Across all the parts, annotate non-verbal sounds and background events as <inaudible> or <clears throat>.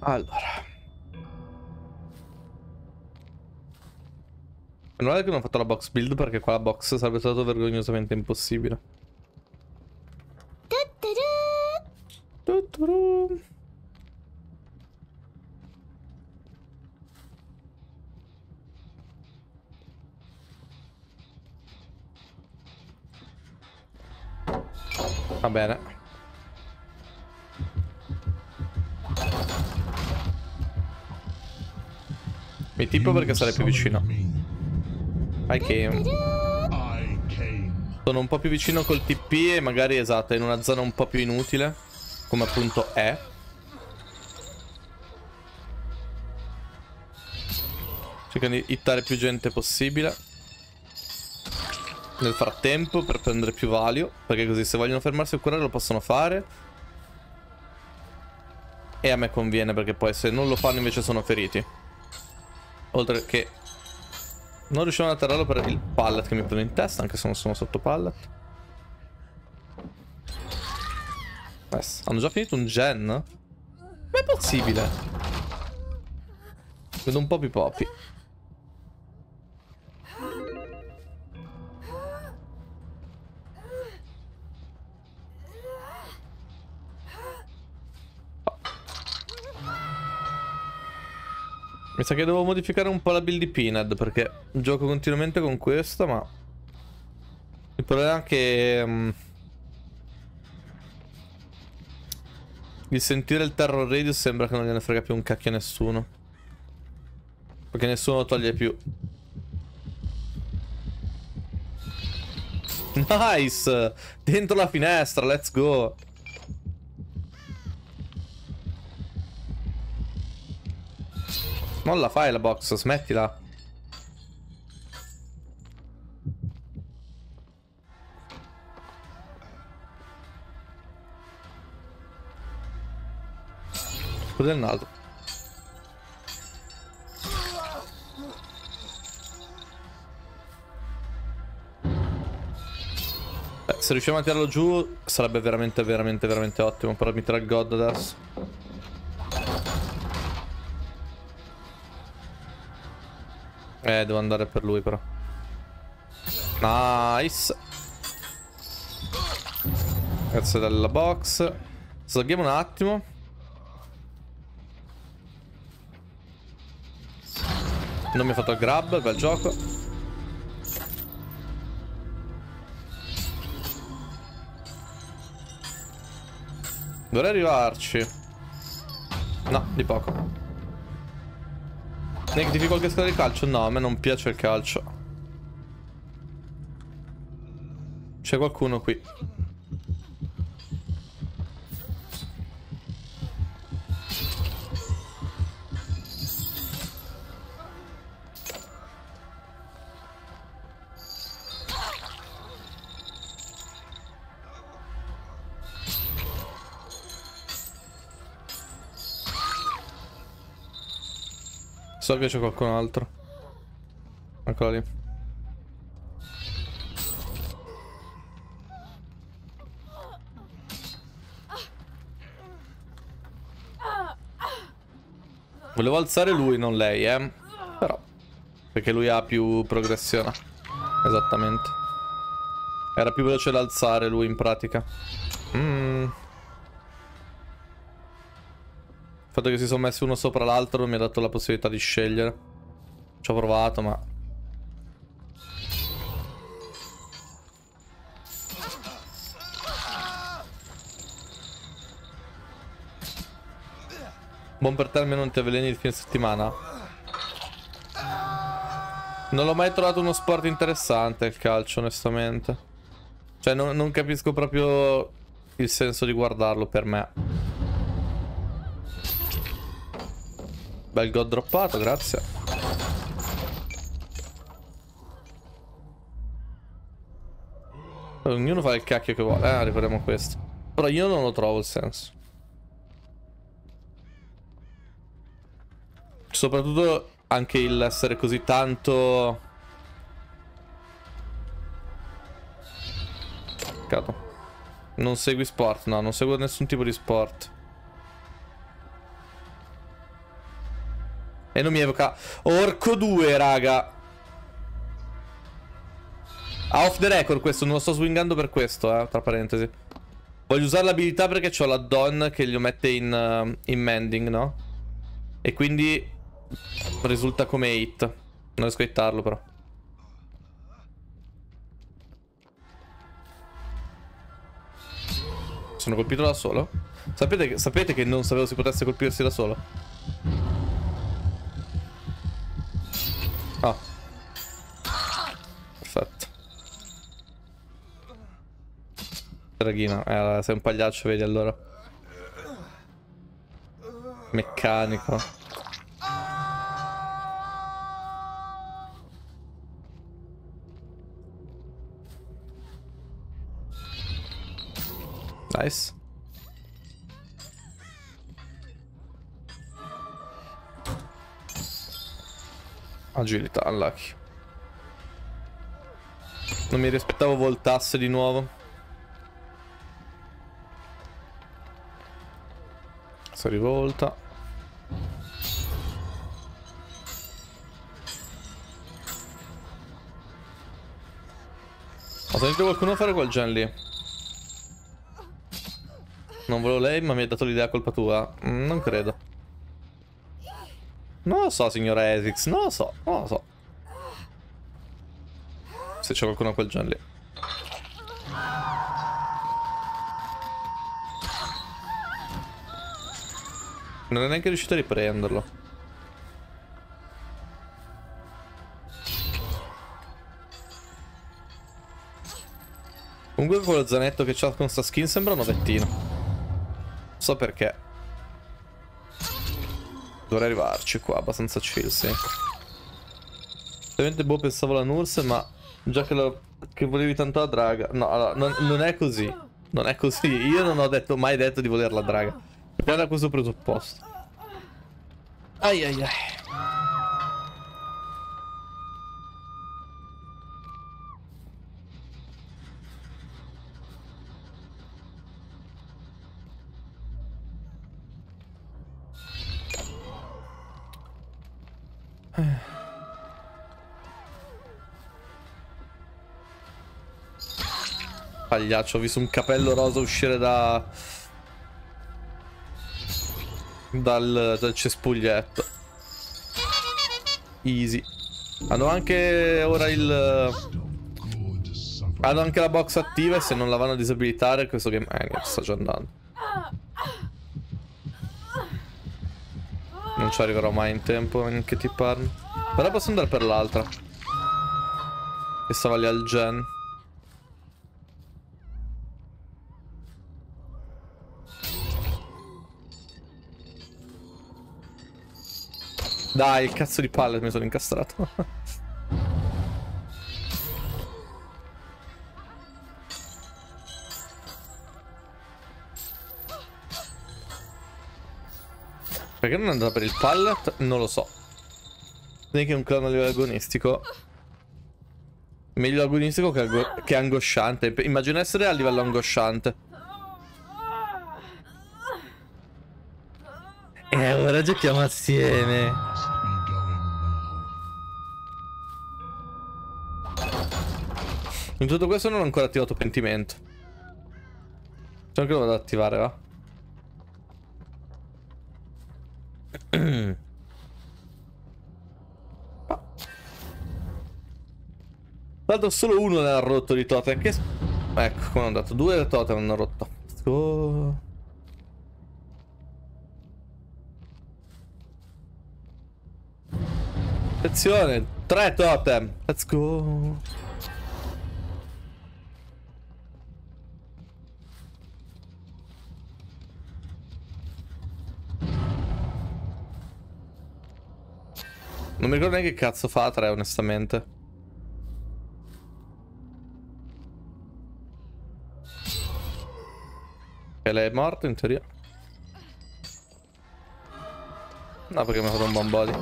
Allora. Non è che non ho fatto la box build perché qua la box sarebbe stato vergognosamente impossibile. Va bene. Mi tipo perché sarei più vicino. I came. Sono un po' più vicino col TP e magari esatto, in una zona un po' più inutile. Come appunto è. Cercando di hittare più gente possibile. Nel frattempo per prendere più value. Perché così se vogliono fermarsi a curare lo possono fare. E a me conviene perché poi se non lo fanno invece sono feriti. Oltre che non riusciamo ad atterrarlo per il pallet che mi prendo in testa, anche se non sono sotto pallet. Yes. Hanno già finito un gen? Ma è possibile? Vedo un po' più popi. Mi sa che devo modificare un po' la build di Pinhead perché gioco continuamente con questa, ma... Il problema è che... Um... Il sentire il terror radius sembra che non gliene frega più un cacchio a nessuno. Perché nessuno lo toglie più. Nice! Dentro la finestra, let's go! Non la fai la box, smettila. Il naso? Beh, se riusciamo a tirarlo giù sarebbe veramente, veramente, veramente ottimo. Però mi tira il god adesso. Eh, devo andare per lui però. Nice. Grazie della box. Salghiamo un attimo. Non mi ha fatto il grab, bel gioco. Dovrei arrivarci. No, di poco. Negativi qualche squadra di calcio? No, a me non piace il calcio. C'è qualcuno qui. Che c'è qualcun altro. Eccolo lì. Volevo alzare lui, non lei, eh. Però. Perché lui ha più progressione. Esattamente. Era più veloce da alzare lui in pratica. Mmm. Fatto che si sono messi uno sopra l'altro non mi ha dato la possibilità di scegliere. Ci ho provato, ma... Buon per te almeno non ti avveleni il fine settimana. Non l'ho mai trovato uno sport interessante il calcio, onestamente. Cioè, non, non capisco proprio il senso di guardarlo per me. Bel god droppato, grazie. Ognuno fa il cacchio che vuole. Eh, ricordiamo questo. Però io non lo trovo il senso. Soprattutto anche il essere così tanto... Peccato. Non segui sport? No, non seguo nessun tipo di sport. E non mi evoca... Orco 2, raga. Ah, off the record questo, non lo sto swingando per questo, eh, tra parentesi. Voglio usare l'abilità perché ho l'addon che lo mette in, uh, in mending, no? E quindi risulta come hit. Non riesco a hittarlo però. Sono colpito da solo? Sapete che, sapete che non sapevo si potesse colpirsi da solo? Ah. Perfetto. Draghino, eh, sei un pagliaccio, vedi allora. Meccanico. Nice. Agilità, unlucky. Non mi rispettavo voltasse di nuovo. Si rivolta. Ho sentito qualcuno fare quel gen lì. Non volevo lei, ma mi ha dato l'idea colpa tua. Mm, non credo. Non lo so, signora Esix. Non lo so, non lo so. Se c'è qualcuno a quel gen lì. Non è neanche riuscito a riprenderlo. Comunque quello zanetto che c'ha con sta skin sembra un ovettino so perché. Dovrei arrivarci qua, abbastanza chill. Ovviamente boh pensavo la Nurse, ma già che, lo, che volevi tanto la draga. No, allora, non, non, è così. Non è così. Io non ho detto, mai detto di voler la draga. Guarda questo presupposto. Ai ai ai. Pagliaccio, ho visto un capello rosa uscire da... Dal, dal cespuglietto. Easy. Hanno anche ora il... Hanno anche la box attiva e se non la vanno a disabilitare questo game... Eh, sta già andando. Non ci arriverò mai in tempo neanche ti parlo. Però posso andare per l'altra. Che stava lì al gen. Dai, cazzo di pallet mi sono incastrato. <laughs> Perché non è andata per il pallet? Non lo so. Neanche un clone a livello agonistico. Meglio agonistico che, che angosciante. Immagino essere a livello angosciante. E ora giochiamo assieme. In tutto questo non ho ancora attivato pentimento. Sono che lo vado ad attivare, va? <clears throat> L'altro solo uno ne ha rotto di totem. Che... Ecco, come è andato? Due totem hanno rotto. Go. Attenzione, tre totem. Let's go. Non mi ricordo neanche che cazzo fa 3 onestamente. E lei è morta in teoria. No, perché mi ha fatto un buon body.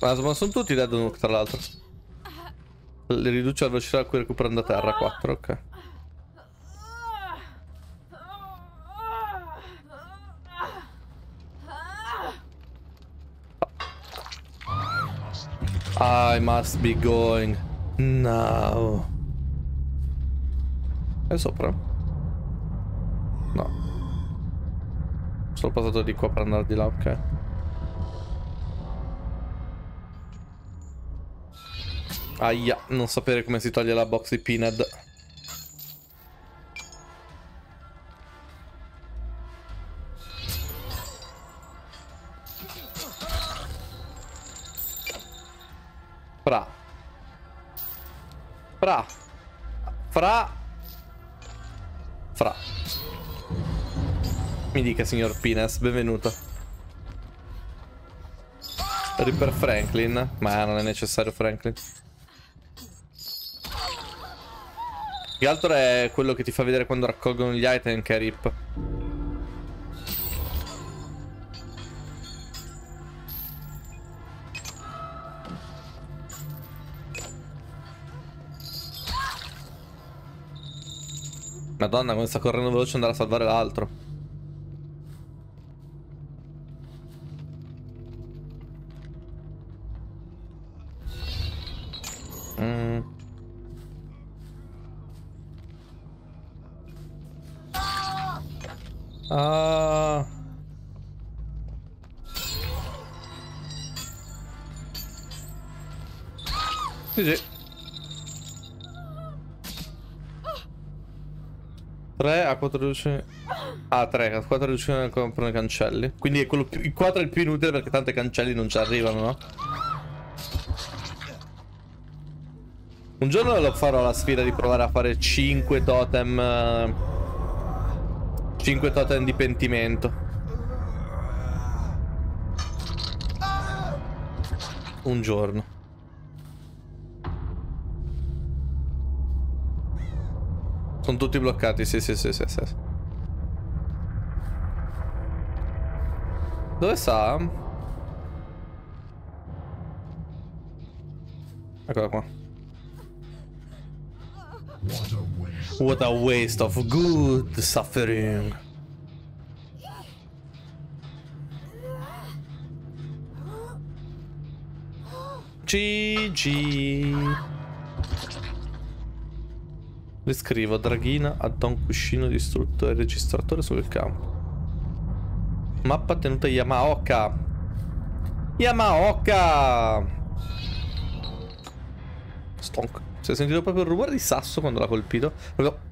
Ma sono tutti dead nuke tra l'altro. Le riduce la velocità a cui recuperano da terra 4, ok. I must be going now. È sopra? No. Sono passato di qua per andare di là, ok. Aia, non sapere come si toglie la box di Pinhead. Fra. Fra. Fra. Fra. Mi dica, signor Pines, benvenuto. Ripper Franklin? Ma non è necessario Franklin. Che altro è quello che ti fa vedere quando raccolgono gli item che è Rip. Madonna, come sta correndo veloce andare a salvare l'altro. Mm. Ah. Sì, 3 a 4 riduzioni. Ah, 3 a 4 riduzioni comprano i cancelli. Quindi più, il 4 è il più inutile perché tanto i cancelli non ci arrivano, no? Un giorno lo farò la sfida di provare a fare 5 totem. 5 totem di pentimento. Un giorno. Sono tutti bloccati, sì, sì, sì, sì, sì. Dove sta? Eccola qua. What a waste of good suffering. GG. Scrivo, Draghina addò un cuscino distrutto e registratore sul campo. Mappa tenuta Yamaoka. Yamaoka! Stonk. Si è sentito proprio il rumore di sasso quando l'ha colpito. Proprio